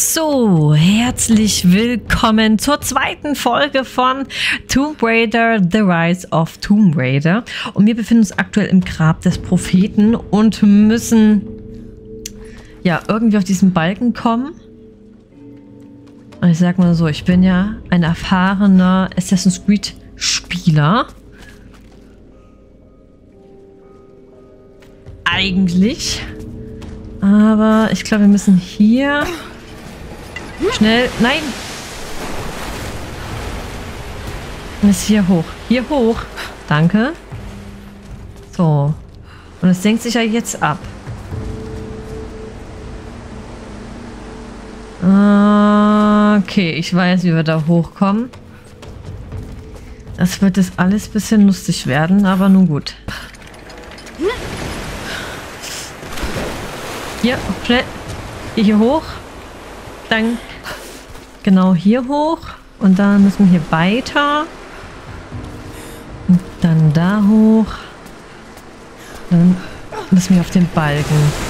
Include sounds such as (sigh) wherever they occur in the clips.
So, herzlich willkommen zur zweiten Folge von Tomb Raider, The Rise of Tomb Raider. Und wir befinden uns aktuell im Grab des Propheten und müssen ja irgendwie auf diesen Balken kommen. Und ich sag mal so, ich bin ja ein erfahrener Assassin's Creed Spieler. Eigentlich. Aber ich glaube, wir müssen hier schnell... Nein! ist hier hoch. Hier hoch. Danke. So. Und es senkt sich ja jetzt ab. Okay, ich weiß, wie wir da hochkommen. Das wird jetzt alles ein bisschen lustig werden, aber nun gut. Hier, schnell. Hier hoch. Dann genau hier hoch. Und dann müssen wir hier weiter. Und dann da hoch. Dann müssen wir auf den Balken.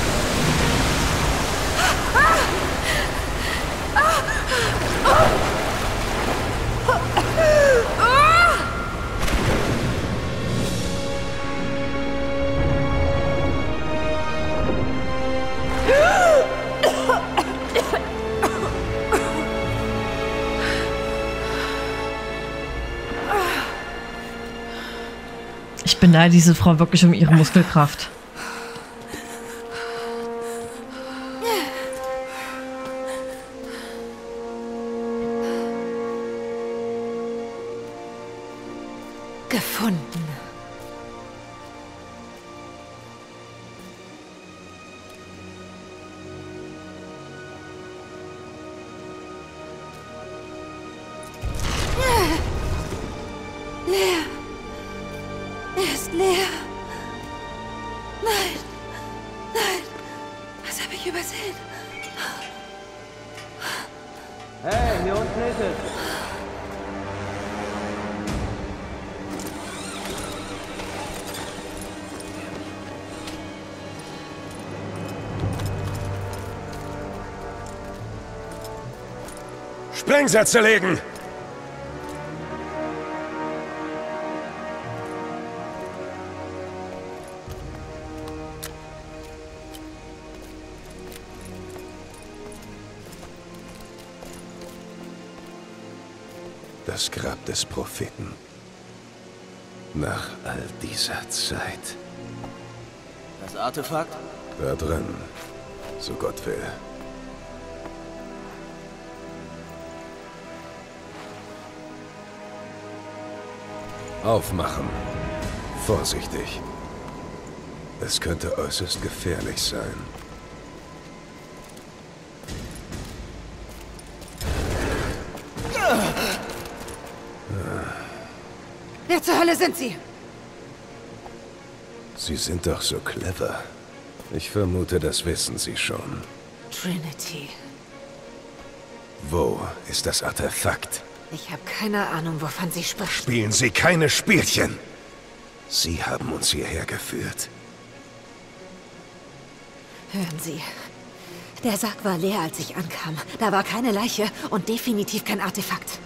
Beneide diese Frau wirklich um ihre Muskelkraft. Sprengsätze legen! Das Grab des Propheten. Nach all dieser Zeit. Das Artefakt? Da drin, so Gott will. Aufmachen. Vorsichtig. Es könnte äußerst gefährlich sein. Wer zur Hölle sind Sie? Sie sind doch so clever. Ich vermute, das wissen Sie schon. Trinity. Wo ist das Artefakt? Ich habe keine Ahnung, wovon Sie sprechen. Spielen Sie keine Spielchen! Sie haben uns hierher geführt. Hören Sie. Der Sarg war leer, als ich ankam. Da war keine Leiche und definitiv kein Artefakt.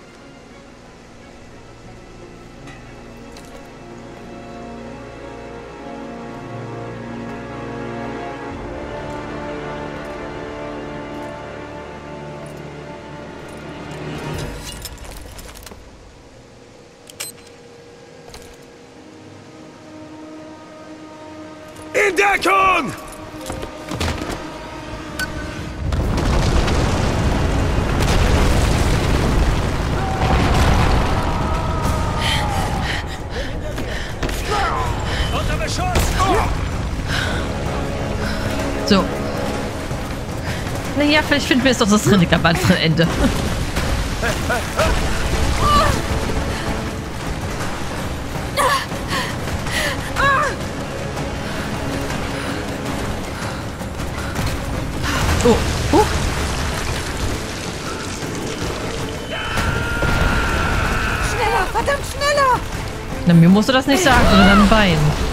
In Deckung! So. Naja, vielleicht finden wir jetzt doch das Rinnig am anderen Ende. (laughs) musst du das nicht sagen, sondern deinem Bein.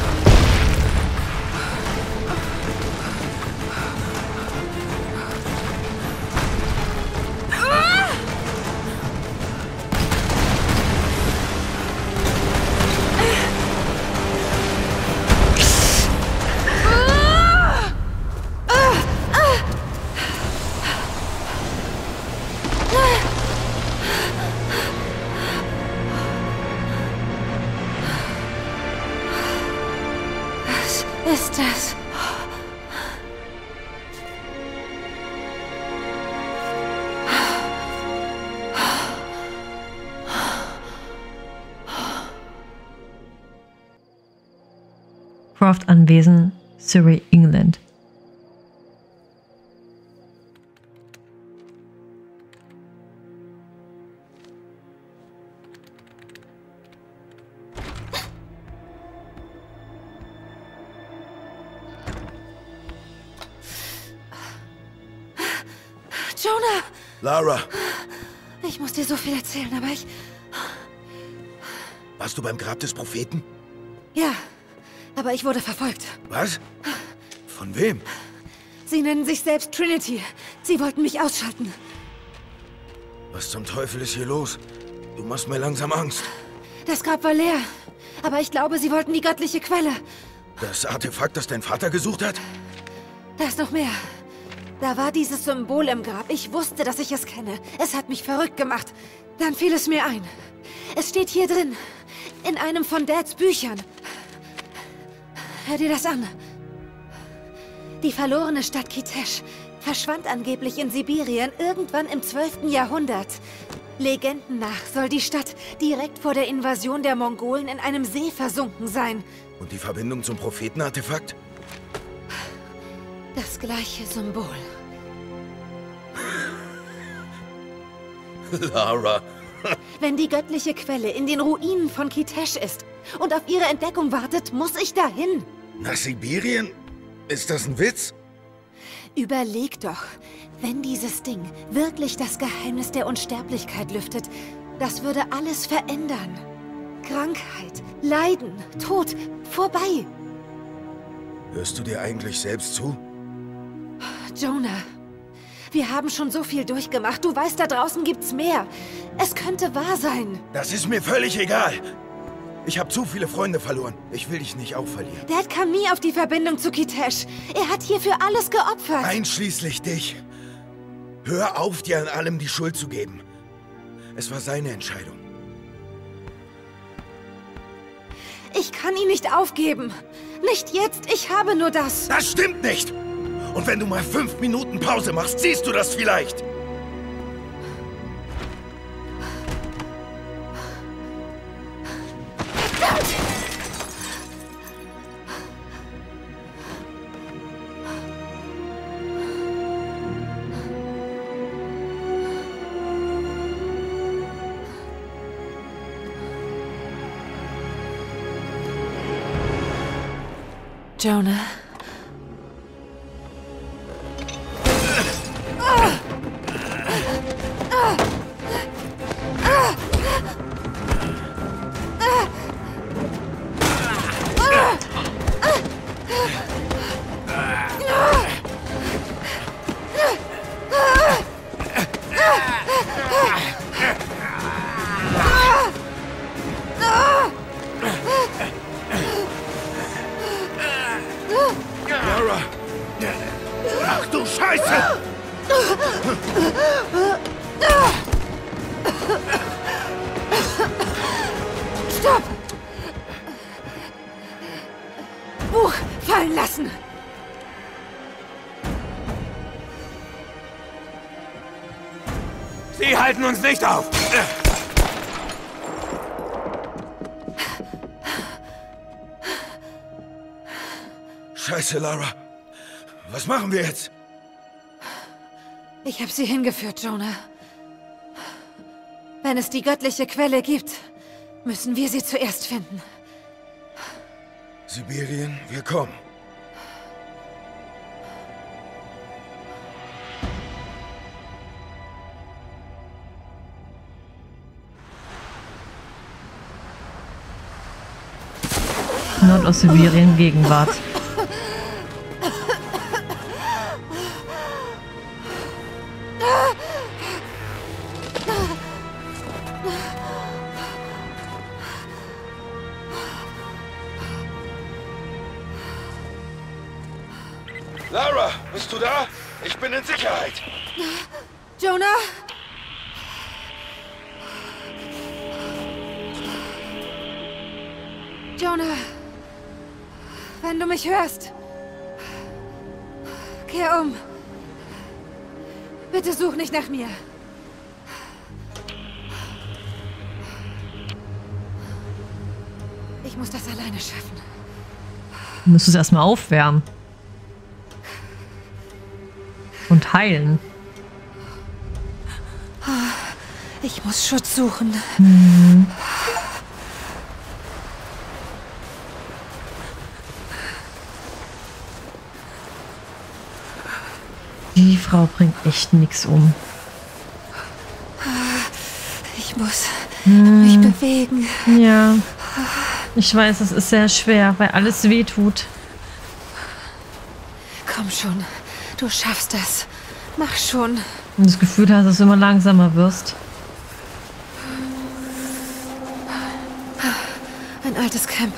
Surrey, England. Jonah! Lara, Ich muss dir so viel erzählen, aber ich... warst du beim Grab des Propheten? Ja, aber ich wurde verfolgt. Was? Von wem? Sie nennen sich selbst Trinity. Sie wollten mich ausschalten. Was zum Teufel ist hier los? Du machst mir langsam Angst. Das Grab war leer. Aber ich glaube, sie wollten die göttliche Quelle. Das Artefakt, das dein Vater gesucht hat? Da ist noch mehr. Da war dieses Symbol im Grab. Ich wusste, dass ich es kenne. Es hat mich verrückt gemacht. Dann fiel es mir ein. Es steht hier drin. In einem von Dads Büchern. Hör dir das an. Die verlorene Stadt Kitesh verschwand angeblich in Sibirien irgendwann im 12. Jahrhundert. Legenden nach soll die Stadt direkt vor der Invasion der Mongolen in einem See versunken sein. Und die Verbindung zum Prophetenartefakt? Das gleiche Symbol. (laughs) Lara. Wenn die göttliche Quelle in den Ruinen von Kitesh ist und auf ihre Entdeckung wartet, muss ich dahin. Nach Sibirien? Ist das ein Witz? Überleg doch, wenn dieses Ding wirklich das Geheimnis der Unsterblichkeit lüftet, das würde alles verändern. Krankheit, Leiden, Tod, vorbei. Hörst du dir eigentlich selbst zu? Jonah, wir haben schon so viel durchgemacht. Du weißt, da draußen gibt's mehr. Es könnte wahr sein. Das ist mir völlig egal. Ich habe zu viele Freunde verloren. Ich will dich nicht auch verlieren. Dad kam nie auf die Verbindung zu Kitesh. Er hat hierfür alles geopfert. Einschließlich dich. Hör auf, dir an allem die Schuld zu geben. Es war seine Entscheidung. Ich kann ihn nicht aufgeben. Nicht jetzt. Ich habe nur das. Das stimmt nicht! Und wenn du mal fünf Minuten Pause machst, siehst du das vielleicht. Nicht auf! Scheiße, Lara. Was machen wir jetzt? Ich habe sie hingeführt, Jonah. Wenn es die göttliche Quelle gibt, müssen wir sie zuerst finden. Sibirien, wir kommen. Nordostsibirien, Gegenwart. Nach mir. Ich muss das alleine schaffen. Du müsstest erstmal aufwärmen. Und heilen. Ich muss Schutz suchen. Die Frau bringt echt nichts um. Ich muss mich bewegen. Ja. Ich weiß, es ist sehr schwer, weil alles weh tut. Komm schon, du schaffst das. Mach schon. Und das Gefühl hast, dass du immer langsamer wirst. Ein altes Camp.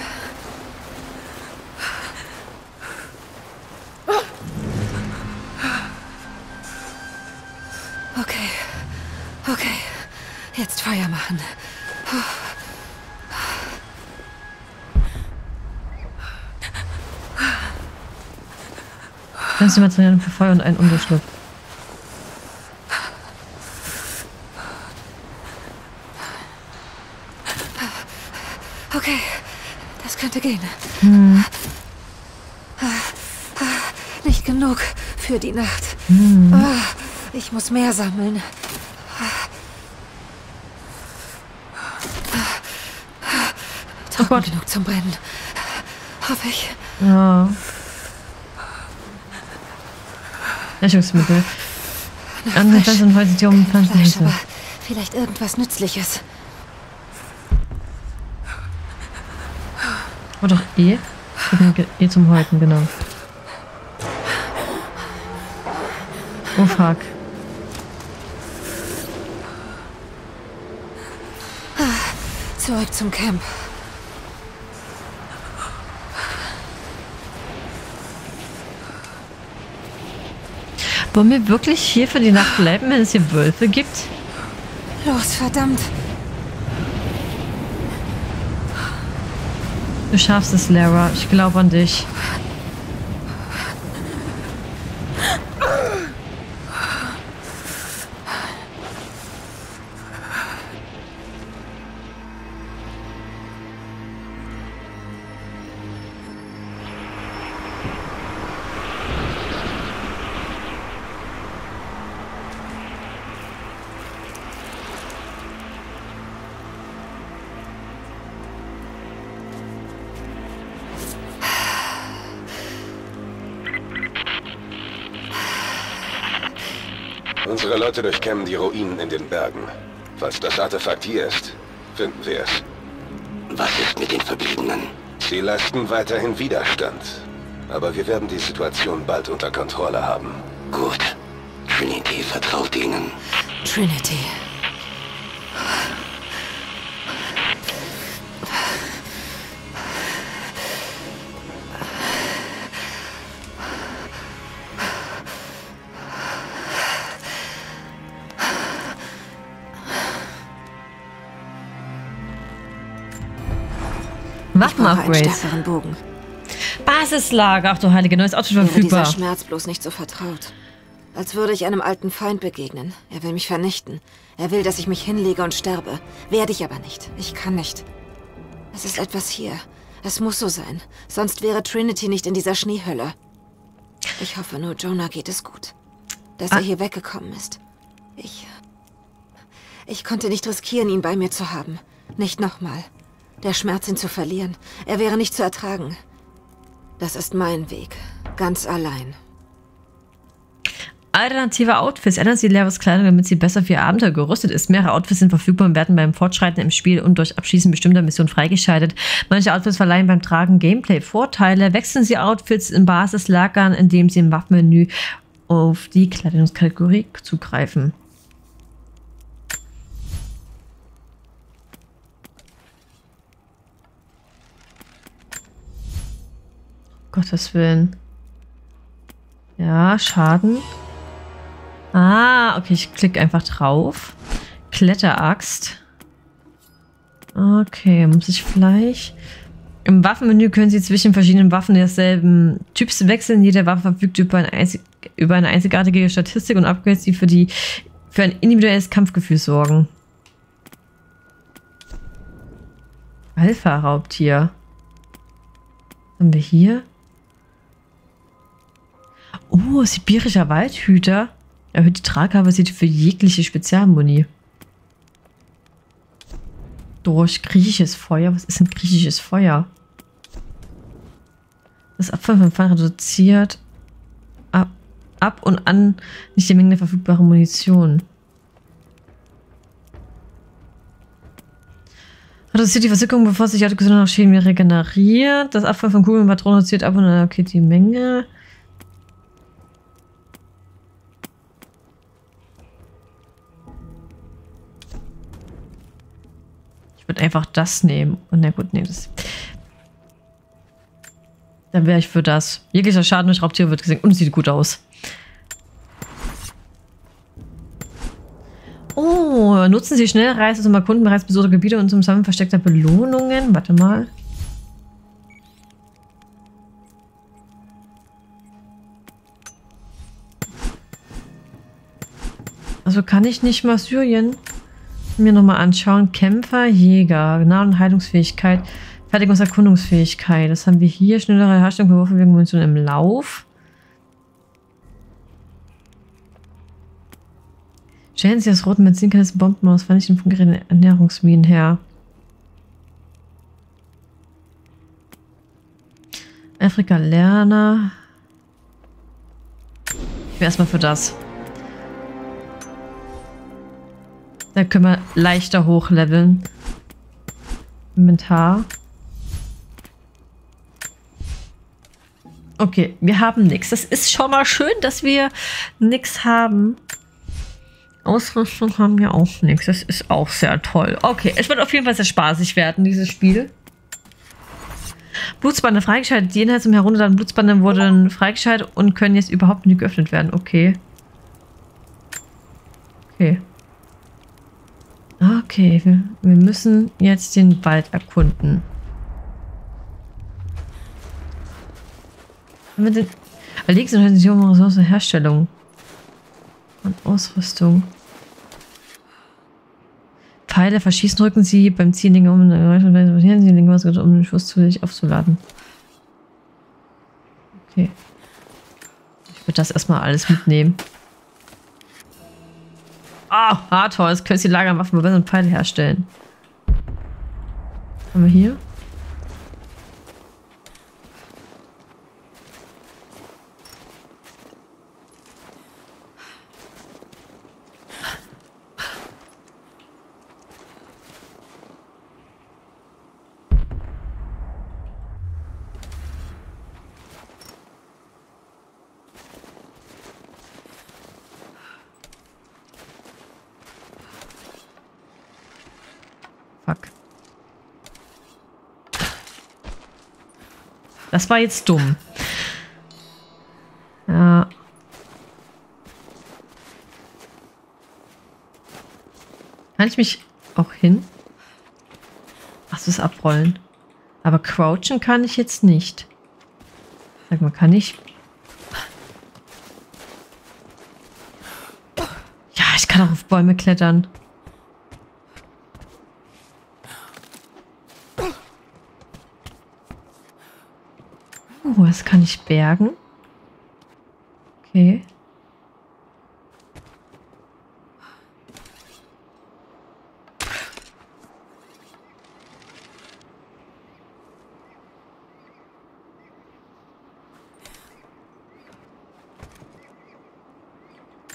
Kannst du Materialien für Feuer und einen Unterschlupf. Okay, das könnte gehen. Nicht genug für die Nacht. Ah, Ich muss mehr sammeln. Trocken Gott. genug zum Brennen. Hoffe ich. Ja. Löschungsmittel. Noch Andere frisch. Pflanzen und Häuser, die um Kein Fleisch, Pflanzen aber vielleicht irgendwas Nützliches. Oh doch, E. E zum Häuten, genau. Oh fuck. Zurück zum Camp. Wollen wir wirklich hier für die Nacht bleiben, wenn es hier Wölfe gibt? Los, verdammt. Du schaffst es, Lara. Ich glaube an dich. Leute durchkämmen die Ruinen in den Bergen. Falls das Artefakt hier ist, finden wir es. Was ist mit den Verbliebenen? Sie leisten weiterhin Widerstand. Aber wir werden die Situation bald unter Kontrolle haben. Gut. Trinity vertraut ihnen. Trinity. Ich brauche einen Waffenupgrades. stärkeren Bogen. Basislager. Ach du heilige, neues Outfit verfügbar. Schmerz bloß nicht so vertraut. Als würde ich einem alten Feind begegnen. Er will mich vernichten. Er will, dass ich mich hinlege und sterbe. Werde ich aber nicht. Ich kann nicht. Es ist etwas hier. Es muss so sein. Sonst wäre Trinity nicht in dieser Schneehölle. Ich hoffe nur, Jonah geht es gut. Dass Ah. er hier weggekommen ist. Ich. Ich konnte nicht riskieren, ihn bei mir zu haben. Nicht nochmal. Der Schmerz, ihn zu verlieren. Er wäre nicht zu ertragen. Das ist mein Weg. Ganz allein. Alternative Outfits. Ändern Sie Leras Kleidung, damit sie besser für ihr Abenteuer gerüstet ist. Mehrere Outfits sind verfügbar und werden beim Fortschreiten im Spiel und durch Abschließen bestimmter Missionen freigeschaltet. Manche Outfits verleihen beim Tragen Gameplay-Vorteile. Wechseln Sie Outfits in Basislagern, indem Sie im Waffenmenü auf die Kleidungskategorie zugreifen. Gottes Willen. Ja, Schaden. Ah, okay, ich klicke einfach drauf. Kletteraxt. Okay, muss ich vielleicht... Im Waffenmenü können Sie zwischen verschiedenen Waffen desselben Typs wechseln. Jede Waffe verfügt über eine, einzig, über eine einzigartige Statistik und Upgrades, die für, die für ein individuelles Kampfgefühl sorgen. Alpha-Raubtier. Haben wir hier? Oh, sibirischer Waldhüter. Erhöht die Tragkapazität für jegliche Spezialmuni. Durch griechisches Feuer. Was ist denn griechisches Feuer? Das Abfall von Pfeil reduziert ab, ab und an nicht die Menge der verfügbaren Munition. Reduziert die Versickung, bevor sich die Gesundheit Schäden wieder regeneriert. Das Abfall von Kugeln und Patronen reduziert ab und an okay, die Menge. Würde einfach das nehmen. Und na gut, nee, das. Dann wäre ich für das. Jeglicher Schaden durch Raubtiere wird gesehen und sieht gut aus. Oh, nutzen Sie Schnellreise zum Erkunden bereits besuchte Gebiete und zum Sammeln versteckter Belohnungen. Warte mal. Also kann ich nicht mal Syrien mir nochmal anschauen. Kämpfer, Jäger, Nah- und Heilungsfähigkeit, Fertigungserkundungsfähigkeit. Das haben wir hier. Schnellere Herstellung von Waffenmunition im Lauf. Stellen Sie das roten Benzinkanister Bomben aus Vernichten von geringen Ernährungsminen her. Afrika Lerner. Ich wäre erstmal für das. Da können wir leichter hochleveln. Inventar. Okay, wir haben nichts. Das ist schon mal schön, dass wir nichts haben. Ausrüstung haben wir auch nichts. Das ist auch sehr toll. Okay, es wird auf jeden Fall sehr spaßig werden, dieses Spiel. Blutsbande freigeschaltet. Die Inhalte zum Herunterladen Blutsbande wurden freigeschaltet und können jetzt überhaupt nicht geöffnet werden. Okay. Okay. Okay, wir, müssen jetzt den Wald erkunden. Erlegt sind heute um Ressource Herstellung und Ausrüstung. Pfeile verschießen, drücken sie beim Dinge um, sie Dinge, um den Schuss zusätzlich aufzuladen. Okay. Ich würde das erstmal alles mitnehmen. Ah, oh, Hardcore, jetzt können sie Lagerwaffen besseren Pfeile herstellen. Haben wir hier? Das war jetzt dumm. Ja. Kann ich mich auch hin? Ach, das abrollen. Aber crouchen kann ich jetzt nicht. Sag mal, kann ich... Ja, ich kann auch auf Bäume klettern. Oh, das kann ich bergen. Okay.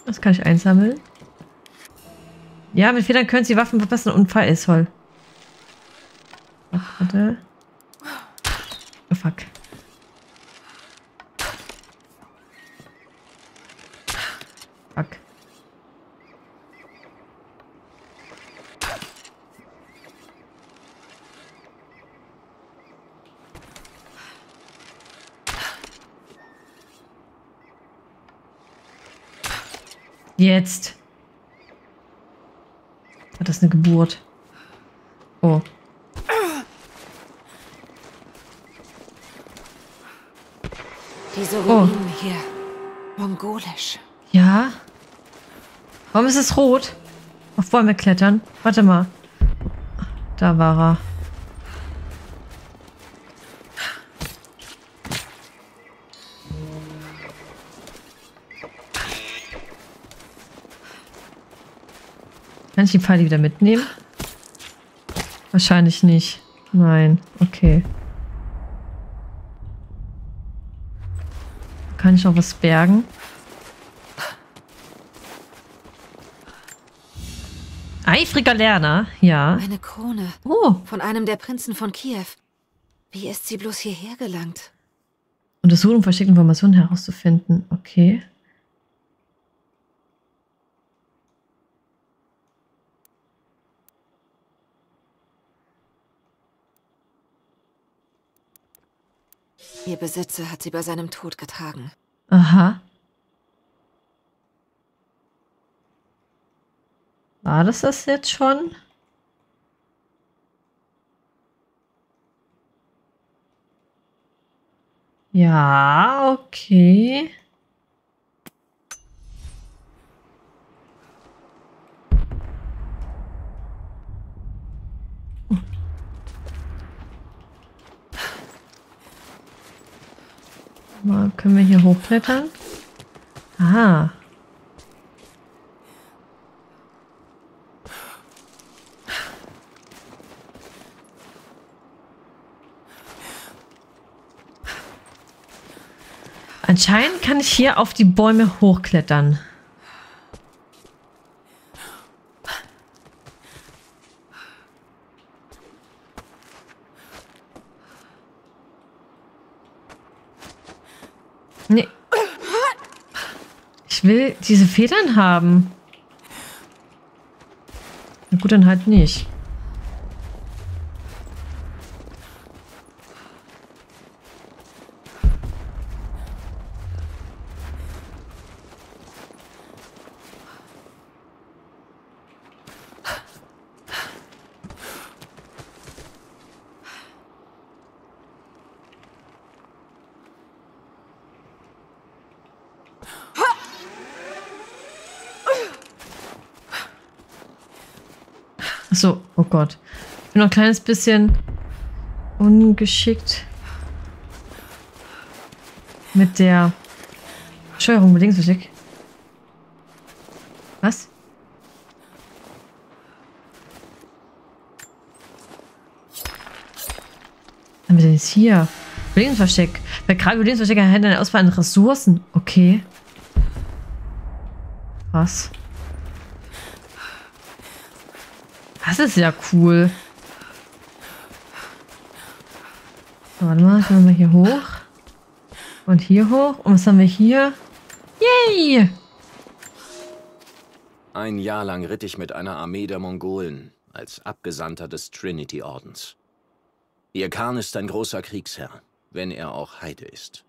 Das kann ich einsammeln. Ja, mit Federn können Sie Waffen verbessern und Pfeil ist voll. Warte. Oh, fuck. Fuck. Jetzt. Hat das eine Geburt? Oh. Diese Oh. Ruinen hier. Mongolisch. Ja. Warum ist es rot? Auf Bäume klettern. Warte mal. Da war er. Ich die Pfeile wieder mitnehmen? Wahrscheinlich nicht. Nein. Okay. Kann ich auch was bergen? Eifriger Lerner, ja. Eine Krone. Oh, Von einem der Prinzen von Kiew. Wie ist sie bloß hierher gelangt? untersuchen, um versteckte Informationen herauszufinden. Okay. Ihr Besitzer hat sie bei seinem Tod getragen. Aha. War das das jetzt schon? Ja, okay. Mal, können wir hier hochklettern? Aha. Anscheinend kann ich hier auf die Bäume hochklettern. Nee. Ich will diese Federn haben. Na gut, dann halt nicht. Achso, oh Gott. Ich bin noch ein kleines bisschen ungeschickt mit der Steuerung Linksversteck. Was? Haben wir denn jetzt hier? Überlebensversteck. Bei gerade Überlebensversteck erhält eine Auswahl an Ressourcen. Okay. Was? Das ist ja cool. Warte mal, können wir mal hier hoch. Und hier hoch. Und was haben wir hier? Yay! Ein Jahr lang ritt ich mit einer Armee der Mongolen als Abgesandter des Trinity-Ordens. Ihr Khan ist ein großer Kriegsherr, wenn er auch Heide ist.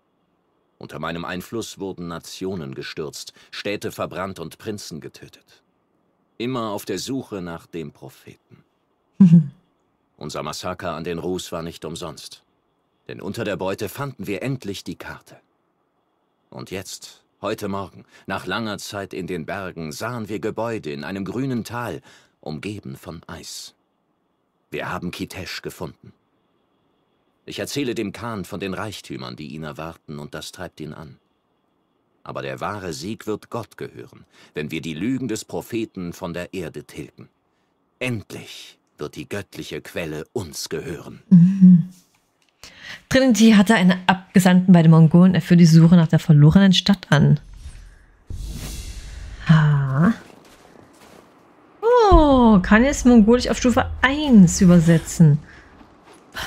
Unter meinem Einfluss wurden Nationen gestürzt, Städte verbrannt und Prinzen getötet. Immer auf der Suche nach dem Propheten. (laughs) Unser Massaker an den Rus war nicht umsonst. Denn unter der Beute fanden wir endlich die Karte. Und jetzt, heute Morgen, nach langer Zeit in den Bergen, sahen wir Gebäude in einem grünen Tal, umgeben von Eis. Wir haben Kitesh gefunden. Ich erzähle dem Khan von den Reichtümern, die ihn erwarten, und das treibt ihn an. Aber der wahre Sieg wird Gott gehören, wenn wir die Lügen des Propheten von der Erde tilgen. Endlich wird die göttliche Quelle uns gehören. Trinity hatte einen Abgesandten bei den Mongolen. Er führt die Suche nach der verlorenen Stadt an. Ha. Oh, kann jetzt Mongolisch auf Stufe 1 übersetzen.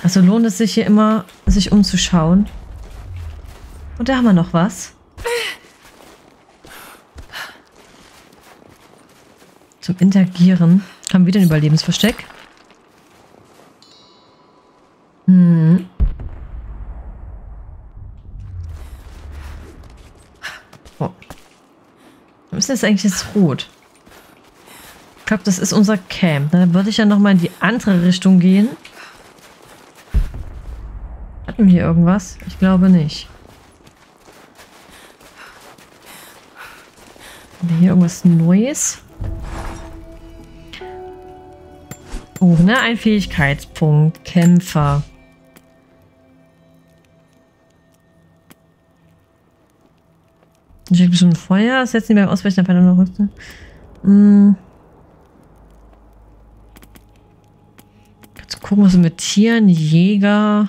Also lohnt es sich hier immer, sich umzuschauen. Und da haben wir noch was. Zum Interagieren. Haben wir den Überlebensversteck? Hm. Oh. Was ist das eigentlich jetzt rot? Ich glaube, das ist unser Camp. Dann würde ich ja nochmal in die andere Richtung gehen. Hatten wir hier irgendwas? Ich glaube nicht. Haben wir hier irgendwas Neues? Oh, ne? Ein Fähigkeitspunkt. Kämpfer. Ich habe schon Feuer. Setzen die beim Ausweichen der noch Rüstung. Hm. Kannst du gucken, was mit Tieren, Jäger.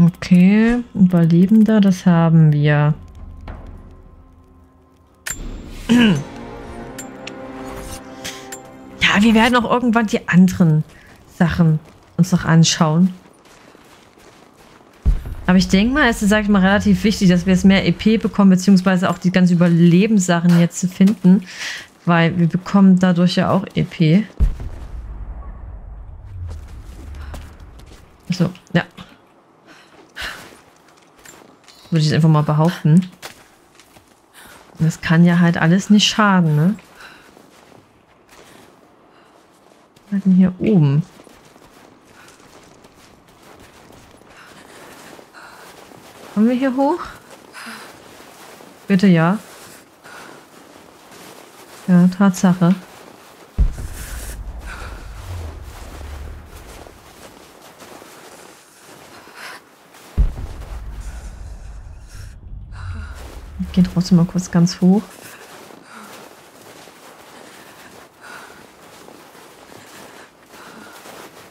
Okay, Überlebender, das haben wir. (clears throat) Ja, wir werden auch irgendwann die anderen Sachen uns noch anschauen. Aber ich denke mal, es ist, sag ich mal, relativ wichtig, dass wir jetzt mehr EP bekommen, beziehungsweise auch die ganzen Überlebenssachen jetzt zu finden. Weil wir bekommen dadurch ja auch EP. So, ja. Würde ich einfach mal behaupten. Das kann ja halt alles nicht schaden, ne? Was denn hier oben? Kommen wir hier hoch? Bitte ja. Ja, Tatsache. Gehe trotzdem mal kurz ganz hoch.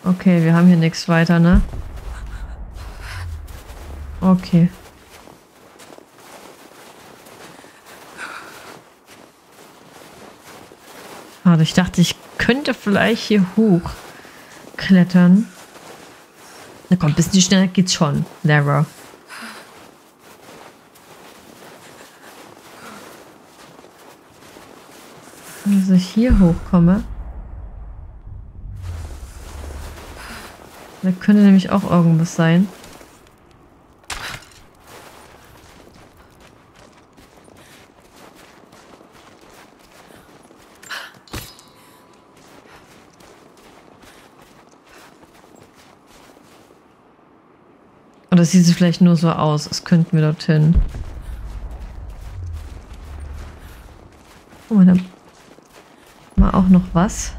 Okay, wir haben hier nichts weiter, ne? Okay. Schade, ich dachte, ich könnte vielleicht hier hoch klettern. Na komm, bisschen schneller geht's schon, Lara. Dass ich hier hochkomme. Da könnte nämlich auch irgendwas sein. Oder sieht es vielleicht nur so aus, es könnten wir dorthin. Oh, mal auch noch was.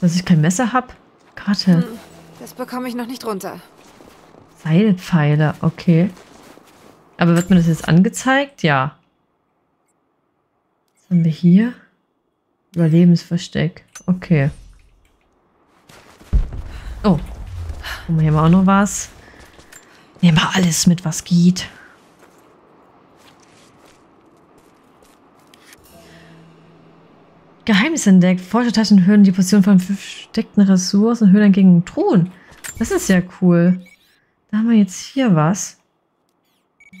Dass ich kein Messer habe? Karte. Hm, das bekomme ich noch nicht runter. Seilpfeile, okay. Aber wird mir das jetzt angezeigt? Ja. Was haben wir hier? Überlebensversteck. Okay. Oh. Guck mal, hier haben wir auch noch was. Nehmen wir alles mit, was geht. Geheimnis entdeckt. Forschertaschen hören die Position von versteckten Ressourcen und hören gegen Thron. Das ist ja cool. Da haben wir jetzt hier was.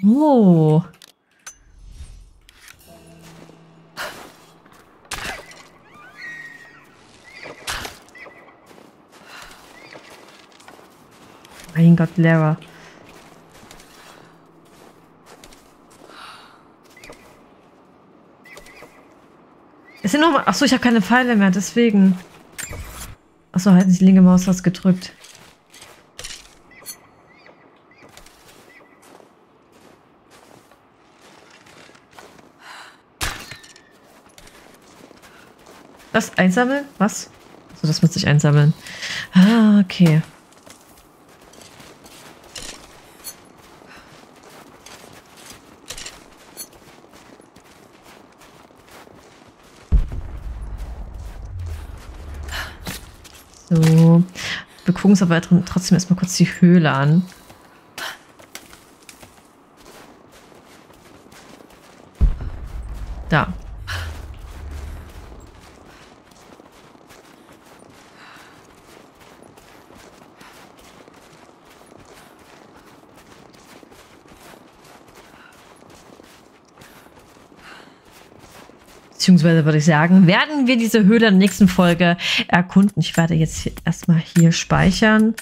Oh. Mein Gott, Lara. Es sind nochmal. Achso, ich habe keine Pfeile mehr, deswegen. Achso, halt die linke Maus was gedrückt. Das einsammeln? Was? So, das muss ich einsammeln. Ah, okay. So. Wir gucken uns aber trotzdem erstmal kurz die Höhle an. Da. Beziehungsweise würde ich sagen, werden wir diese Höhle in der nächsten Folge erkunden. Ich werde jetzt erstmal hier speichern.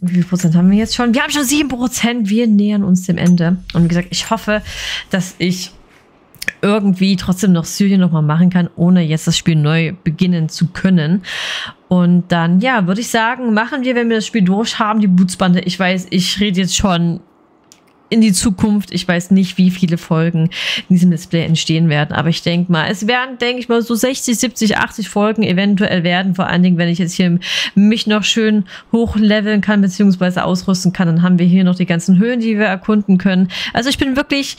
Wie viel Prozent haben wir jetzt schon? Wir haben schon sieben Prozent. Wir nähern uns dem Ende. Und wie gesagt, ich hoffe, dass ich irgendwie trotzdem noch Syrien nochmal machen kann, ohne jetzt das Spiel neu beginnen zu können. Und dann, ja, würde ich sagen, machen wir, wenn wir das Spiel durch haben, die Bootsbande. Ich weiß, ich rede jetzt schon in die Zukunft. Ich weiß nicht, wie viele Folgen in diesem Display entstehen werden, aber ich denke mal, es werden, denke ich mal, so 60, 70, 80 Folgen eventuell werden. Vor allen Dingen, wenn ich jetzt hier mich noch schön hochleveln kann, beziehungsweise ausrüsten kann, dann haben wir hier noch die ganzen Höhen, die wir erkunden können. Also ich bin wirklich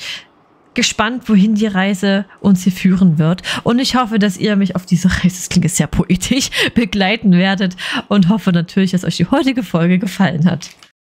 gespannt, wohin die Reise uns hier führen wird. Und ich hoffe, dass ihr mich auf diese Reise, das klingt sehr poetisch, (laughs) begleiten werdet und hoffe natürlich, dass euch die heutige Folge gefallen hat.